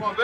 Go,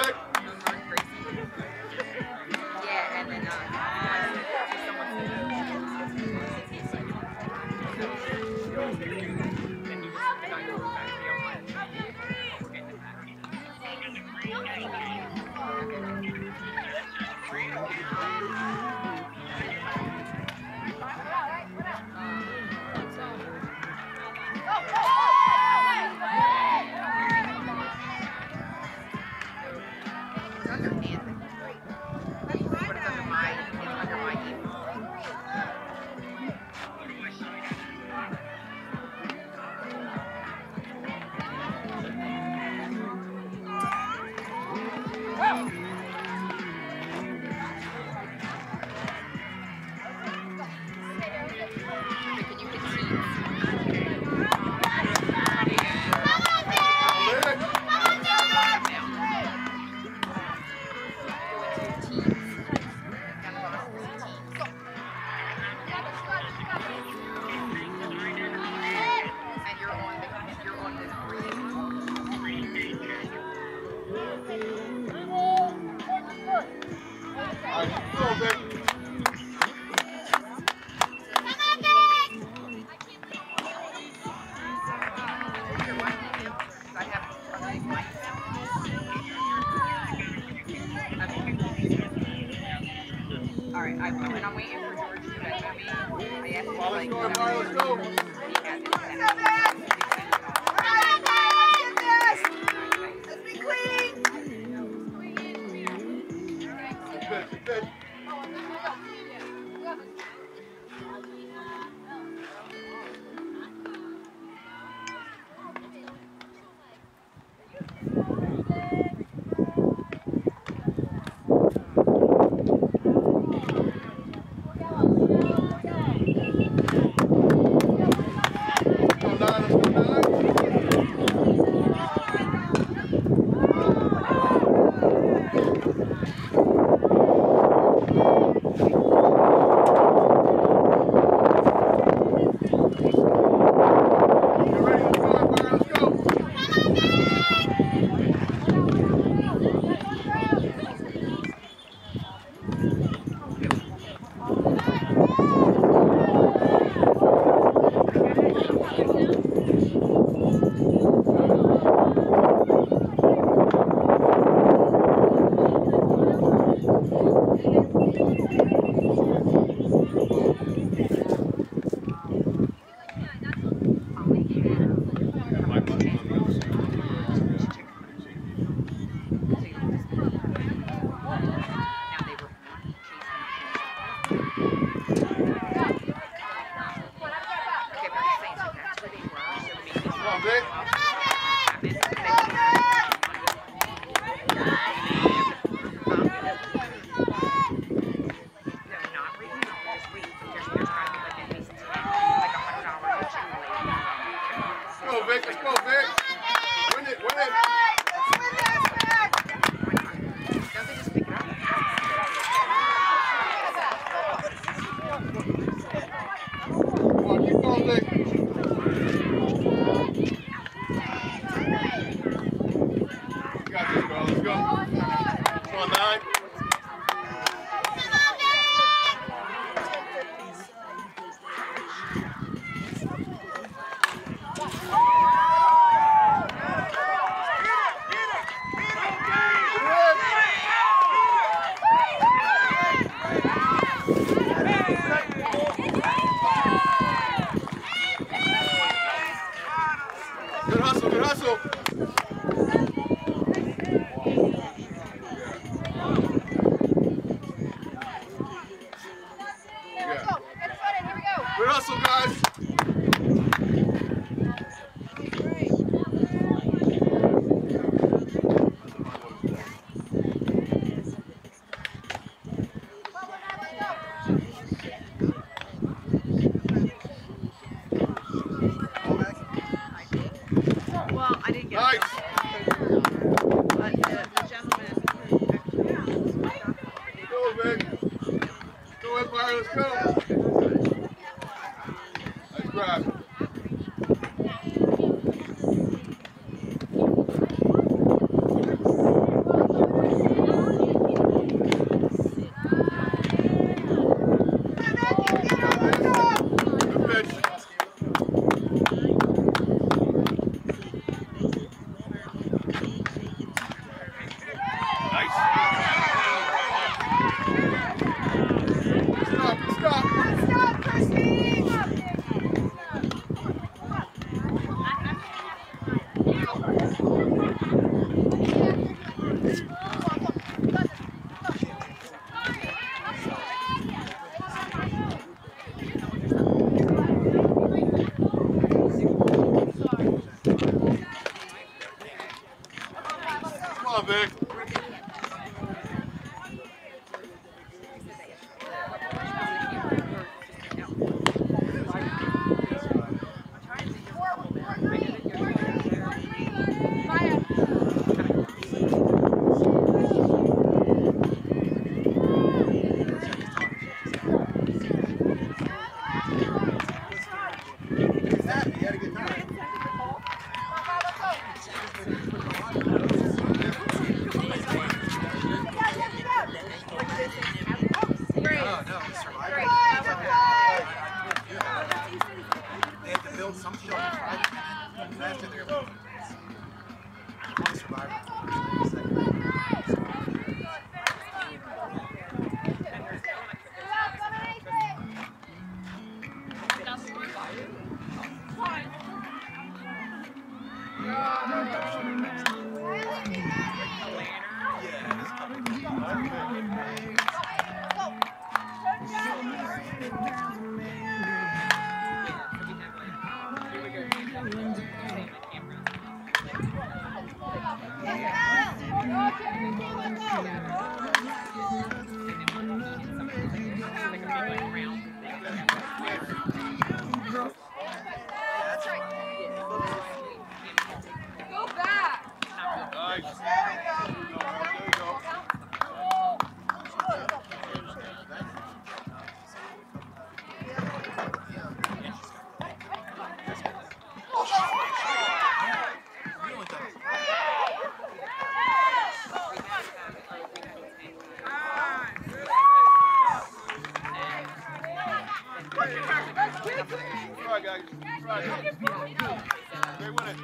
They win it.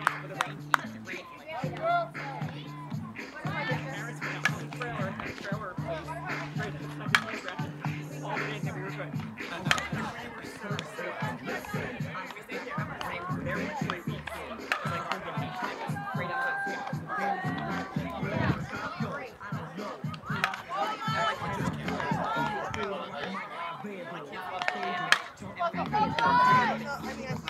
Go on.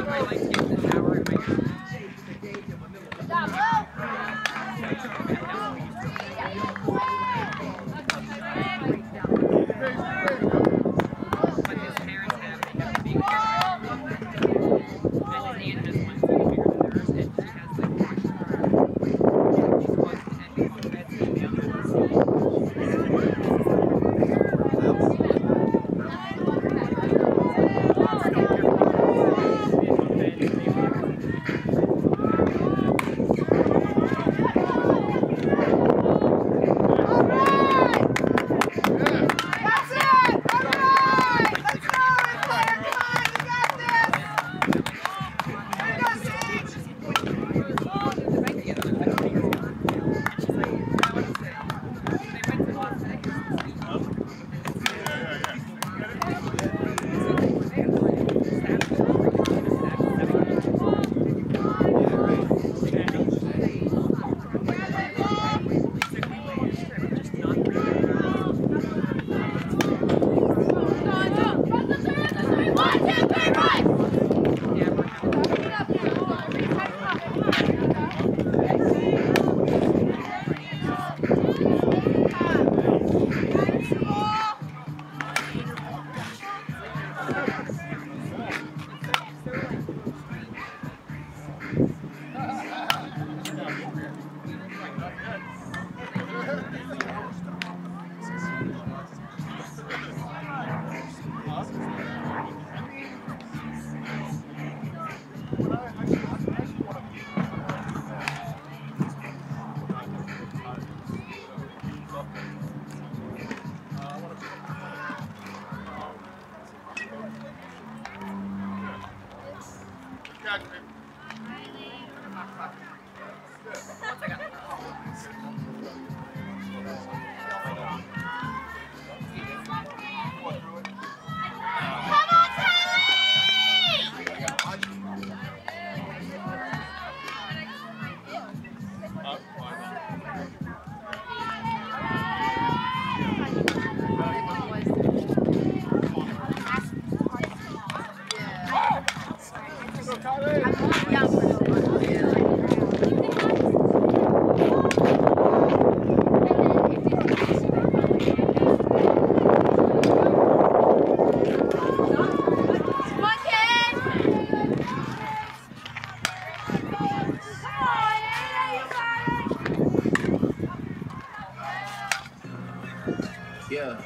like, Yeah.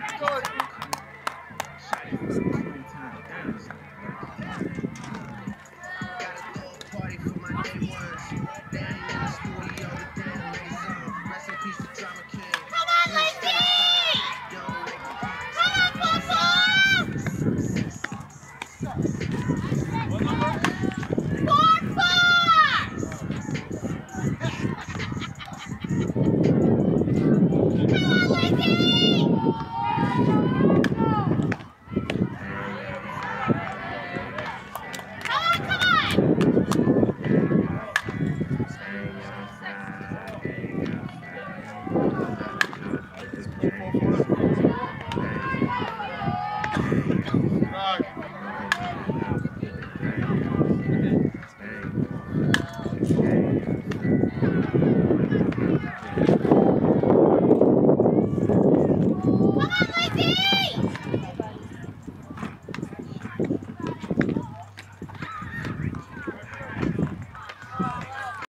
Историк.